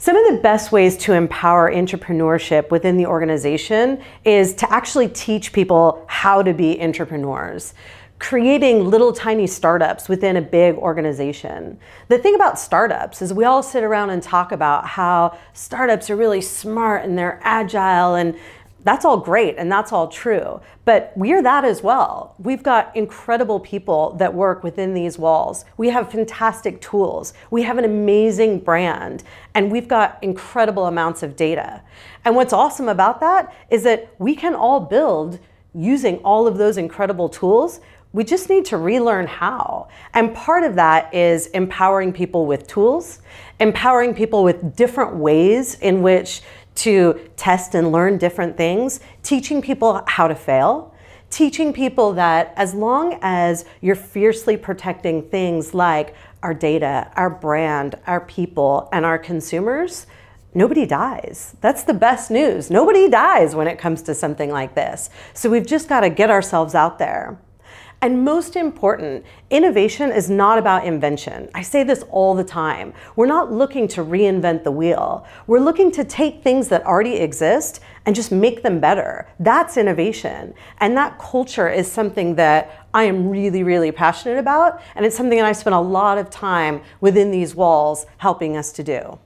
Some of the best ways to empower intrapreneurship within the organization is to actually teach people how to be entrepreneurs creating little tiny startups within a big organization. The thing about startups is we all sit around and talk about how startups are really smart and they're agile and that's all great and that's all true. But we're that as well. We've got incredible people that work within these walls. We have fantastic tools. We have an amazing brand and we've got incredible amounts of data. And what's awesome about that is that we can all build using all of those incredible tools we just need to relearn how. And part of that is empowering people with tools, empowering people with different ways in which to test and learn different things, teaching people how to fail, teaching people that as long as you're fiercely protecting things like our data, our brand, our people, and our consumers, nobody dies. That's the best news. Nobody dies when it comes to something like this. So we've just got to get ourselves out there. And most important, innovation is not about invention. I say this all the time. We're not looking to reinvent the wheel. We're looking to take things that already exist and just make them better. That's innovation. And that culture is something that I am really, really passionate about. And it's something that I spent a lot of time within these walls helping us to do.